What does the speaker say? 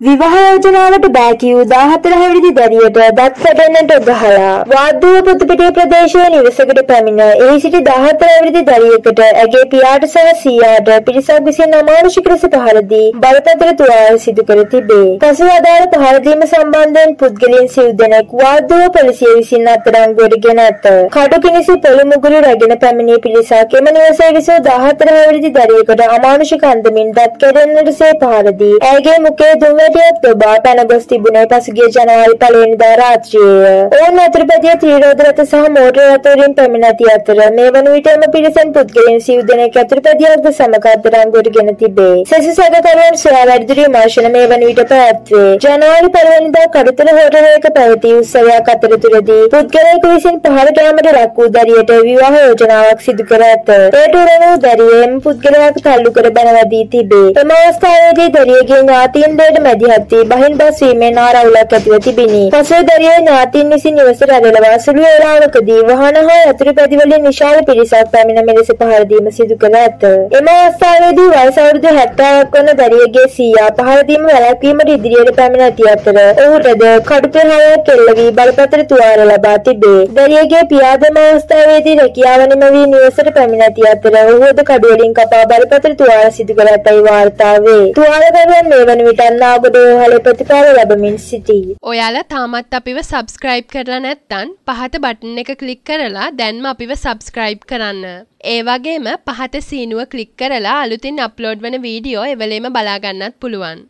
විවාහ යෝජනාවට බෑ කියූ 14 හැවිරිදි දැරියට දත් කැඩෙන්නට ගහලා වාද්දුව පුතුපිටිය ප්‍රදේශයේ නිවසකට පැමිණ එහි සිටි 14 හැවිරිදි දැරියකට ඇගේ පියාට සහ සීයාට පිරිසක් විසින් අමානුෂික ලෙස පහර දී බලතතර තුවාල සිදු කර තිබේ. පසු අදාළ පහර දීම සම්බන්ධයෙන් පුද්ගලයන් සිව් දෙනෙක් වාද්දුව පොලිසිය විසින් අත්අඩංගුවට ගෙන ඇත. කඩු කිනිසි පොළු මුගුරු රැගෙන පැමිණි පිරිසක් එම නිවසේ විසූ 14 හැවිරිදි දැරියකට අමානුෂික අන්දමින් දත් කැඩෙන්නට සේ පහර දී ඇගේ මුඛයේ දුම් වැඩියත් ඔබා පැන ගොස් තිබුණේ පසුගිය ජනවාරි පළවෙනිදා රාත්‍රියේය. ඔවුන් අතුරුපැදිය ත්‍රිරෝධ රථ සහ මෝටර රථ වලින් පැමිණ ඇති අතර මේ වන විට එම පිරිසෙන් පුද්ගලයන් සිව් දෙනෙක් අතුරුපැදියක්ද සමග අත්අඩංගුවට ගෙන තිබේ. සෙසු සැකකරුවන් සොයා වැඩිදුර විමර්ශන මේ වන විට පැවැත්වේ. ජනවාරි පළවෙනිදා කඩුතල හෝටලයක පැවති උත්සවයක් අතරතුරදී පුද්ගලයෙකු විසින් පහර කෑමට ලක් වූ දරියට විවාහ යෝජනාවක් සිදු කර ඇත. එයට උරන වූ දරියෙම පුද්ගලයාට තල්ලු කර බැනවදී තිබේ. එම අවස්ථාවේදී දරියගේ ඥාතීන් දෙයට මැදිහත් වී බහින් බස් වීමෙන් ආරවුලක් ඇතිව තිබිණි. පසුව දරියේ ඥාතීන් විසින් නිවසට ඇරලවා සුළු වේලාවකදී වාහන හා යතුරු පැදිවලින් විශාල පිරිසක් පැමිණ මෙලෙස පහර දීම සිදු කර ඇත. එම අවස්ථාවේදී වයස අවුරුදු 70ක් වන දරියගේ සීයා පහර දීම වැළැක්වීමට ඉදිරියට පැමිණ ඇති අතර ඔහුටද කඩුපෙරහරයක් කෙල්ල වී බලපත්‍ර තුවාල ලබා තිබේ. දරියගේ පියාදම අවස්ථාවේදී රැකියාව නිම වී නිවසට පැමිණ ඇති අතර ඔහුද කඩුවලින් කපා බලපත්‍ර තුවාල සිදු කර ඇතැයි වාර්තා වේ. තුවාලකරුවන් මේ වන විට අන්නාගොඩ රෝහලේ ප්‍රතිකාර ලැබමින් සිටී. ඔයාලා තාමත් අපිව සබස්ක්‍රයිබ් කරලා නැත්තන් පහත බටන් එක ක්ලික් කරලා දැන්ම අපිව සබස්ක්‍රයිබ් කරන්න. ඒ වගේම පහත සීනුව ක්ලික් කරලා අලුතින් අප්ලෝඩ් වන වීඩියෝ එවලේම බලාගන්නත් පුළුවන්.